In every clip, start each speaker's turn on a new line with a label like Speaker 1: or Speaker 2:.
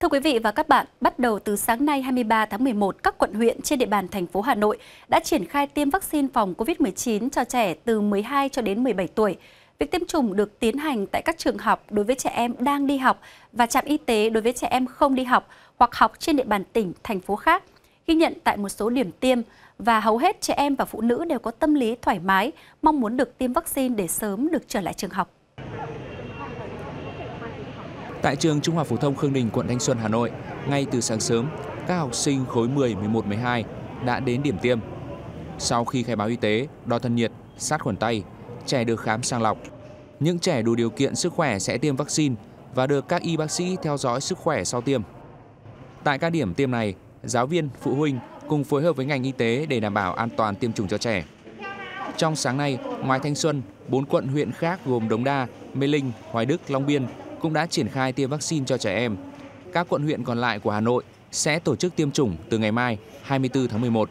Speaker 1: Thưa quý vị và các bạn, bắt đầu từ sáng nay 23 tháng 11, các quận huyện trên địa bàn thành phố Hà Nội đã triển khai tiêm vaccine phòng COVID-19 cho trẻ từ 12 cho đến 17 tuổi. Việc tiêm chủng được tiến hành tại các trường học đối với trẻ em đang đi học và trạm y tế đối với trẻ em không đi học hoặc học trên địa bàn tỉnh, thành phố khác. Ghi nhận tại một số điểm tiêm và hầu hết trẻ em và phụ nữ đều có tâm lý thoải mái, mong muốn được tiêm vaccine để sớm được trở lại trường học.
Speaker 2: Tại trường Trung học phổ thông Khương Đình, quận Thanh Xuân, Hà Nội, ngay từ sáng sớm, các học sinh khối 10, 11, 12 đã đến điểm tiêm. Sau khi khai báo y tế, đo thân nhiệt, sát khuẩn tay, trẻ được khám sàng lọc. Những trẻ đủ điều kiện sức khỏe sẽ tiêm vaccine và được các y bác sĩ theo dõi sức khỏe sau tiêm. Tại các điểm tiêm này, giáo viên, phụ huynh cùng phối hợp với ngành y tế để đảm bảo an toàn tiêm chủng cho trẻ. Trong sáng nay, ngoài Thanh Xuân, bốn quận huyện khác gồm Đống Đa, Mê Linh, Hoài Đức, Long Biên cũng đã triển khai tiêm vaccine cho trẻ em. Các quận huyện còn lại của Hà Nội sẽ tổ chức tiêm chủng từ ngày mai 24 tháng 11.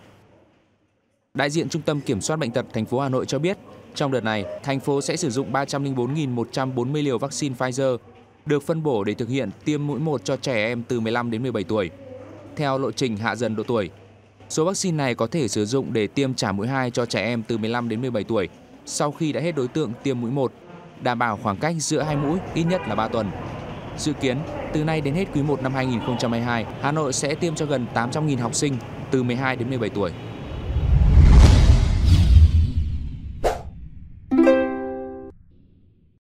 Speaker 2: Đại diện Trung tâm Kiểm soát Bệnh tật thành phố Hà Nội cho biết, trong đợt này, thành phố sẽ sử dụng 304.140 liều vaccine Pfizer được phân bổ để thực hiện tiêm mũi 1 cho trẻ em từ 15 đến 17 tuổi. Theo lộ trình hạ dần độ tuổi, số vaccine này có thể sử dụng để tiêm trả mũi 2 cho trẻ em từ 15 đến 17 tuổi sau khi đã hết đối tượng tiêm mũi 1 đảm bảo khoảng cách giữa hai mũi ít nhất là 3 tuần. Dự kiến, từ nay đến hết quý 1 năm 2022, Hà Nội sẽ tiêm cho gần 800.000 học sinh từ 12 đến 17 tuổi.